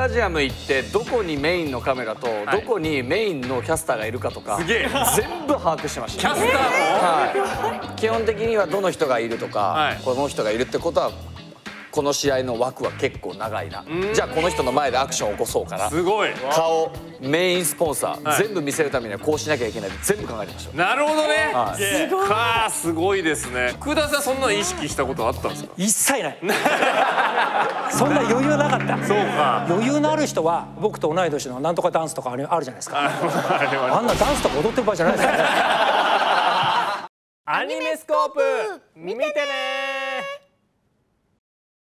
タジアム行ってどこにメインのカメラとはい。どこにメインのキャスターがいるかとかすげえ。全部把握してました。キャスターも、はい、基本的にはどの人がいるとか、はい。この人がいるってことはこの試合の枠は結構長いな。じゃあこの人の前でアクションを起こそうかな。すごい。顔メインスポンサー、はい。全部見せるためにはこうしなきゃいけないって全部考えてました。なるほどね、はい。すごい。はあすごい。ですね福田さんそんなの意識したことあったんですか？一切ない。そんな余裕なかった。そうか。余裕のある人は僕と同い年のなんとかダンスとかあるじゃないですか。あんなダンスとか踊ってる場合じゃないですよね アニメスコープ。見てね